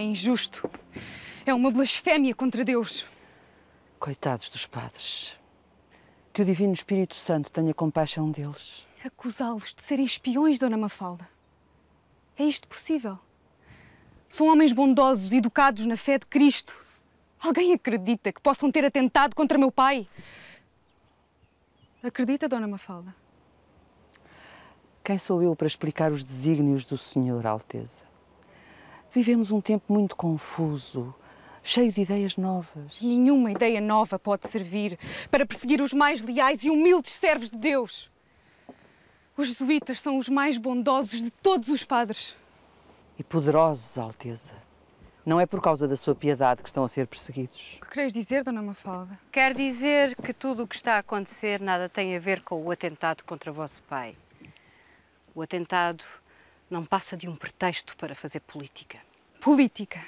É injusto. É uma blasfémia contra Deus. Coitados dos padres. Que o Divino Espírito Santo tenha compaixão deles. Acusá-los de serem espiões, Dona Mafalda. É isto possível? São homens bondosos, educados na fé de Cristo. Alguém acredita que possam ter atentado contra meu pai? Acredita, Dona Mafalda? Quem sou eu para explicar os desígnios do Senhor, Alteza? Vivemos um tempo muito confuso, cheio de ideias novas. Nenhuma ideia nova pode servir para perseguir os mais leais e humildes servos de Deus. Os jesuítas são os mais bondosos de todos os padres. E poderosos, Alteza. Não é por causa da sua piedade que estão a ser perseguidos. O que queres dizer, Dona Mafalda? Quer dizer que tudo o que está a acontecer nada tem a ver com o atentado contra vosso pai. O atentado não passa de um pretexto para fazer política. Política?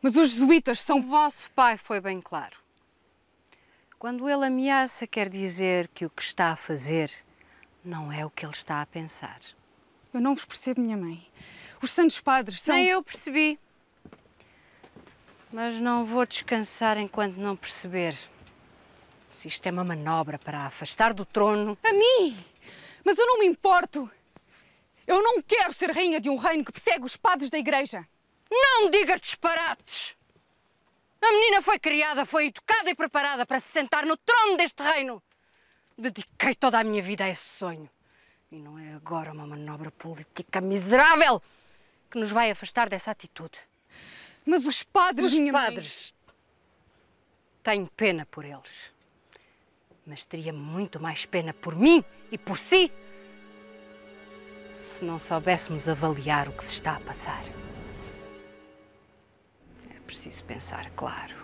Mas os jesuítas são. O vosso pai foi bem claro. Quando ele ameaça, quer dizer que o que está a fazer não é o que ele está a pensar. Eu não vos percebo, minha mãe. Os santos padres são. Nem eu percebi. Mas não vou descansar enquanto não perceber se isto é uma manobra para afastar do trono. A mim! Mas eu não me importo! Eu não quero ser rainha de um reino que persegue os padres da igreja! Não diga disparates! A menina foi criada, foi educada e preparada para se sentar no trono deste reino. Dediquei toda a minha vida a esse sonho. E não é agora uma manobra política miserável que nos vai afastar dessa atitude. Mas os padres, Os minha padres. Tenho pena por eles. Mas teria muito mais pena por mim e por si se não soubéssemos avaliar o que se está a passar. É preciso pensar claro.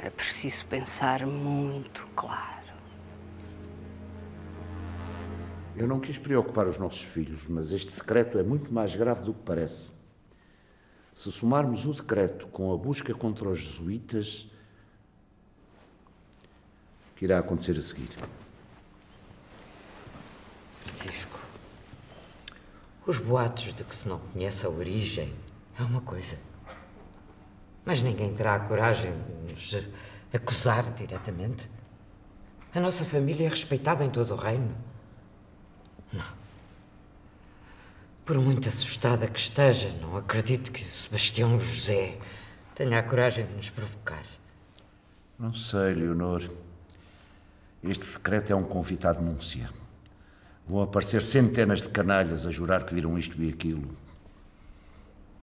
É preciso pensar muito claro. Eu não quis preocupar os nossos filhos, mas este decreto é muito mais grave do que parece. Se somarmos o decreto com a busca contra os jesuítas, o que irá acontecer a seguir? Os boatos de que se não conhece a origem é uma coisa. Mas ninguém terá a coragem de nos acusar diretamente. A nossa família é respeitada em todo o reino. Não. Por muito assustada que esteja, não acredito que o Sebastião José tenha a coragem de nos provocar. Não sei, Leonor. Este decreto é um convite à denúncia. Vão aparecer centenas de canalhas a jurar que viram isto e aquilo.